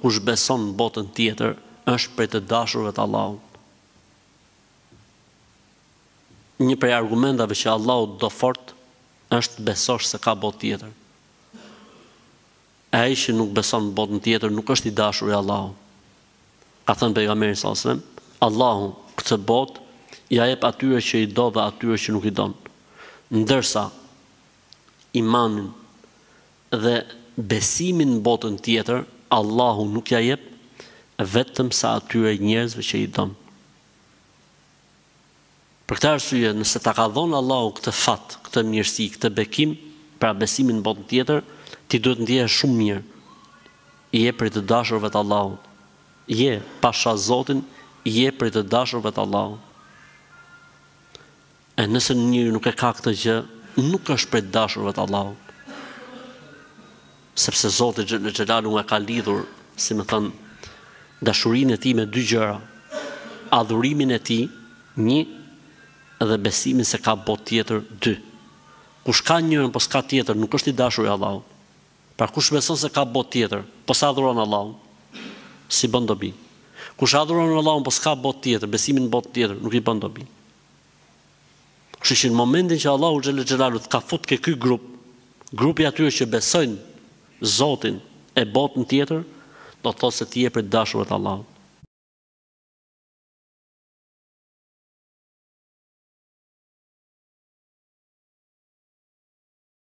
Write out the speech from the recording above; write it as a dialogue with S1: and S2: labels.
S1: Kush beson në botën tjetër, është prej të dashurve të Allahut. Një prej argumentave që Allahu të do fort, është të besosh se ka botë tjetër. E ai që nuk beson në botën tjetër, nuk është i dashur i Allahut. Ka thënë pejgamberi sallallahu alajhi wasallam, Allahu këtë botë ja jep atyre që i do dhe atyre që nuk i don. Ndërsa imanin dhe besimin në botën tjetër Allahu nuk ja jep vetëm sa atyre njerëzve që i don. Për këtë arsye, nëse ta ka dhënë Allahu këtë fat, këtë mirësi, këtë bekim, pra besimin në botën tjetër, ti duhet të ndjehesh shumë mirë. Je prej të dashurve të Allahut. Je, pasha Zotin, je prej të dashurve të Allahut. E nëse një njeri nuk e ka këtë gjë, nuk është prej të dashurve të Allahut. Sepse Zoti xhelle xhelalu e ka lidhur, si me thënë, dashurinë e tij me dy gjëra. Adhurimin e tij, një, dhe besimin se ka botë tjetër, dy. Kush ka njërën, po s'ka tjetër, nuk është i dashur i Allahut. Pra kush beson se ka botë tjetër, po s'e adhuron Allahun, s'i bën dobi. Kush adhuron Allahun, po s'ka botë tjetër, besimin në botë tjetër, nuk i bën dobi. Kështu që në momentin që Allahu xhelle xhelalu të ka fut ke ky grup, grupi atyre që besojnë Zotin e botën tjetër, do të thotë se ti je prej të dashurve të Allahut.